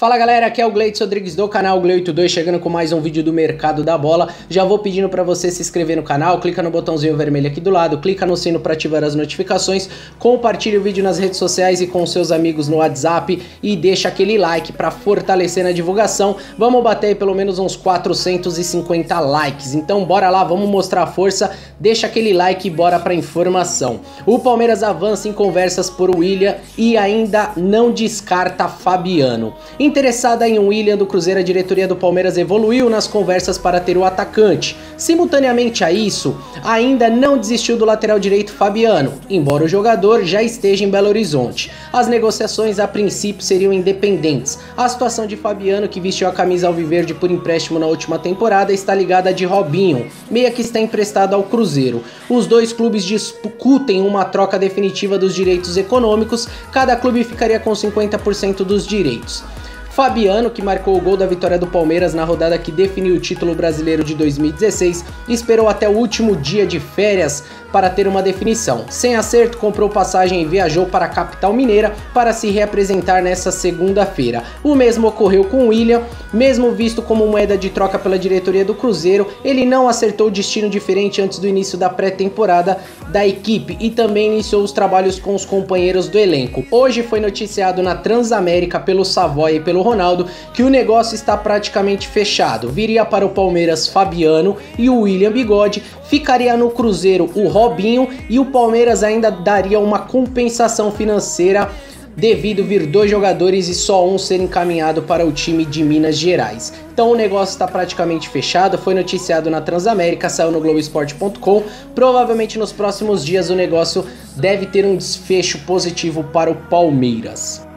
Fala galera, aqui é o Gleitz Rodrigues do canal Gle82 chegando com mais um vídeo do Mercado da Bola. Já vou pedindo para você se inscrever no canal, clica no botãozinho vermelho aqui do lado, clica no sino para ativar as notificações, compartilhe o vídeo nas redes sociais e com seus amigos no WhatsApp e deixa aquele like para fortalecer na divulgação. Vamos bater pelo menos uns 450 likes, então bora lá, vamos mostrar a força, deixa aquele like e bora para informação. O Palmeiras avança em conversas por William e ainda não descarta Fabiano. Interessada em William do Cruzeiro, a diretoria do Palmeiras evoluiu nas conversas para ter o atacante. Simultaneamente a isso, ainda não desistiu do lateral direito Fabiano, embora o jogador já esteja em Belo Horizonte. As negociações a princípio seriam independentes. A situação de Fabiano, que vestiu a camisa alviverde por empréstimo na última temporada, está ligada a de Robinho, meia que está emprestado ao Cruzeiro. Os dois clubes discutem uma troca definitiva dos direitos econômicos, cada clube ficaria com 50% dos direitos. Fabiano, que marcou o gol da vitória do Palmeiras na rodada que definiu o título brasileiro de 2016, esperou até o último dia de férias para ter uma definição. Sem acerto, comprou passagem e viajou para a capital mineira para se reapresentar nessa segunda-feira. O mesmo ocorreu com William, mesmo visto como moeda de troca pela diretoria do Cruzeiro, ele não acertou destino diferente antes do início da pré-temporada da equipe e também iniciou os trabalhos com os companheiros do elenco. Hoje foi noticiado na Transamérica pelo Savoy e pelo Ronaldo que o negócio está praticamente fechado. Viria para o Palmeiras Fabiano e o William Bigode, ficaria no Cruzeiro o Robinho e o Palmeiras ainda daria uma compensação financeira devido vir dois jogadores e só um ser encaminhado para o time de Minas Gerais. Então o negócio está praticamente fechado, foi noticiado na Transamérica, saiu no Globoesporte.com. Provavelmente nos próximos dias o negócio deve ter um desfecho positivo para o Palmeiras.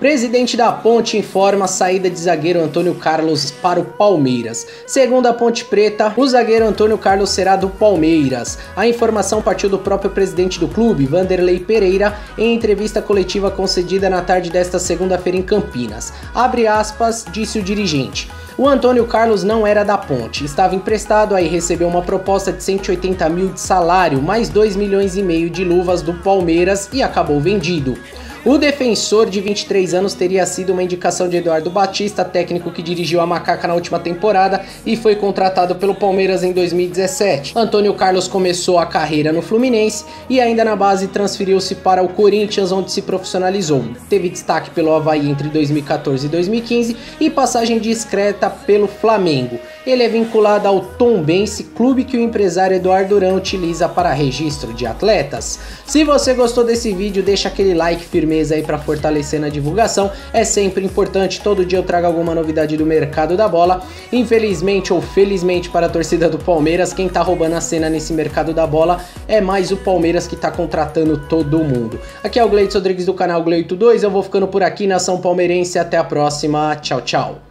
Presidente da Ponte informa a saída de zagueiro Antônio Carlos para o Palmeiras. Segundo a Ponte Preta, o zagueiro Antônio Carlos será do Palmeiras. A informação partiu do próprio presidente do clube, Vanderlei Pereira, em entrevista coletiva concedida na tarde desta segunda-feira em Campinas. Abre aspas, disse o dirigente. O Antônio Carlos não era da Ponte, estava emprestado, aí recebeu uma proposta de 180 mil de salário, mais 2 milhões e meio de luvas do Palmeiras e acabou vendido. O defensor de 23 anos teria sido uma indicação de Eduardo Batista, técnico que dirigiu a Macaca na última temporada e foi contratado pelo Palmeiras em 2017. Antônio Carlos começou a carreira no Fluminense e ainda na base transferiu-se para o Corinthians, onde se profissionalizou. Teve destaque pelo Havaí entre 2014 e 2015 e passagem discreta pelo Flamengo. Ele é vinculado ao Tombense, clube que o empresário Eduardo Durão utiliza para registro de atletas. Se você gostou desse vídeo, deixa aquele like firmeza aí para fortalecer na divulgação. É sempre importante, todo dia eu trago alguma novidade do mercado da bola. Infelizmente ou felizmente para a torcida do Palmeiras, quem tá roubando a cena nesse mercado da bola é mais o Palmeiras que tá contratando todo mundo. Aqui é o Gleitz Rodrigues do canal Gleito 2, eu vou ficando por aqui, nação palmeirense, até a próxima, tchau, tchau.